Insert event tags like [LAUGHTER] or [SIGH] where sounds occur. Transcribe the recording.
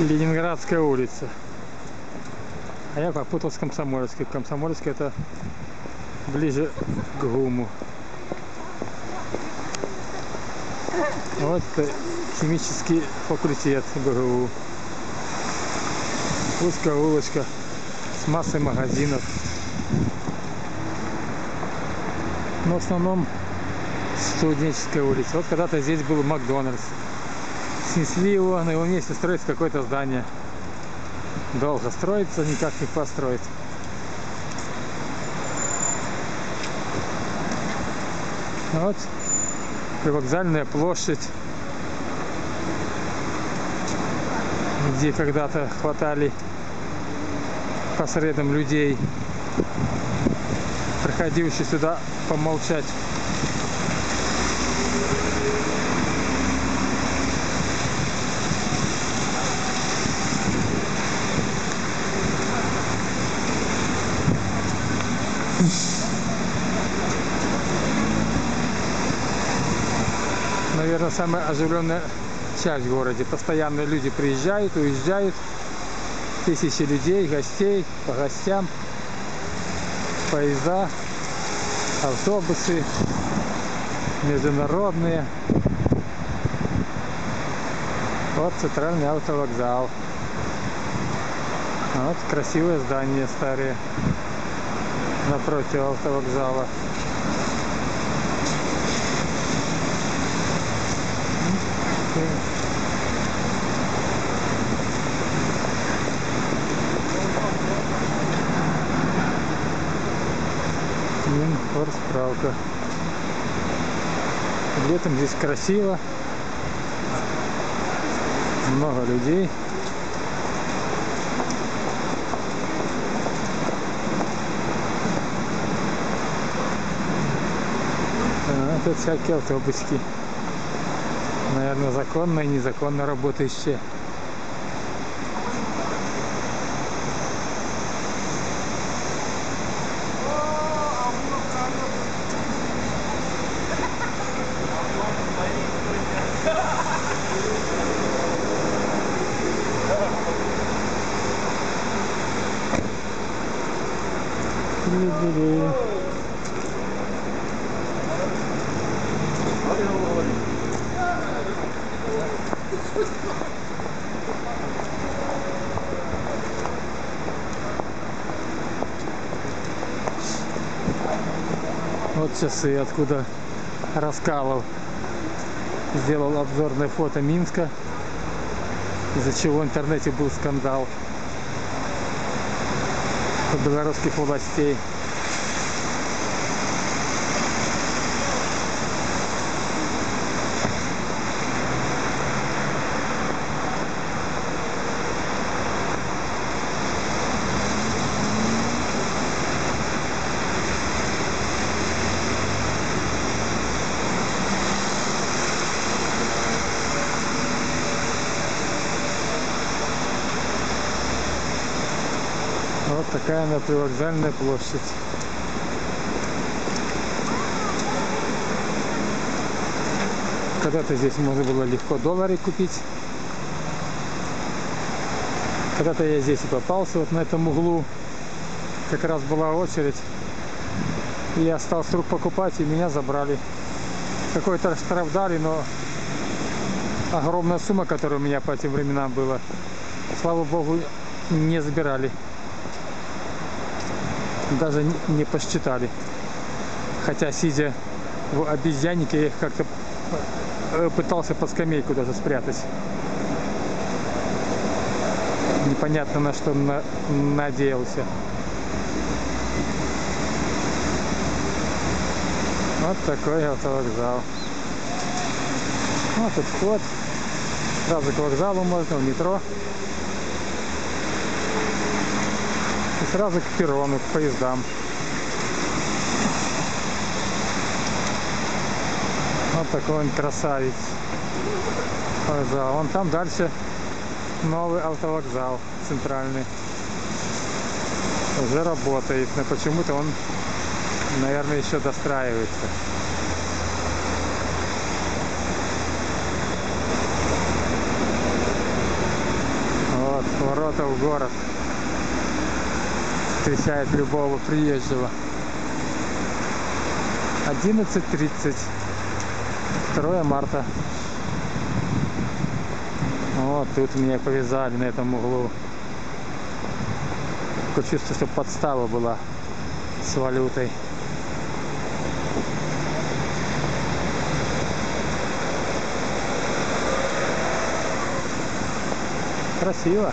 Ленинградская улица. А я попутал с Комсомольской. Комсомольская это ближе к ГУМу. Вот химический факультет БГУ. Узкая улочка с массой магазинов. Но в основном студенческая улица. Вот когда-то здесь был Макдональдс. Снесли его, на его месте строится какое-то здание. Долго строится, никак не построить. Вот привокзальная площадь, где когда-то хватали по средам людей, приходивших сюда помолчать. [LAUGHS] Наверное, самая оживленная часть в городе. Постоянно люди приезжают, уезжают. Тысячи людей, гостей, по гостям. Поезда, автобусы, международные. Вот центральный автовокзал. Вот красивое здание старое напротив автовокзала. Минфорсправка. Летом здесь красиво. Много людей. А, тут всякие автобусики. Наверное, законно и незаконно работающие. Три-три-три. Вот часы, откуда Раскалов сделал обзорное фото Минска, из-за чего в интернете был скандал белорусских властей. Такая она привокзальная площадь. Когда-то здесь можно было легко доллары купить. Когда-то я здесь и попался, вот на этом углу. Как раз была очередь. И я стал с рук покупать, и меня забрали. Какой-то штраф дали, но огромная сумма, которая у меня по этим временам была, слава богу, не забирали даже не посчитали. Хотя, сидя в обезьяннике, я их как-то пытался под скамейку даже спрятать. Непонятно на что на надеялся. Вот такой автовокзал. Вот тут вход. Сразу к вокзалу можно, в метро. И сразу к перрону, к поездам. Вот такой он красавец. Вокзал. Вон там дальше новый автовокзал центральный. Уже работает, но почему-то он, наверное, еще достраивается. ворота в город. Встречает любого приезжего. 11.30. 2 марта. Вот тут меня повязали на этом углу. Такое чувство, что подстава была с валютой. Красиво.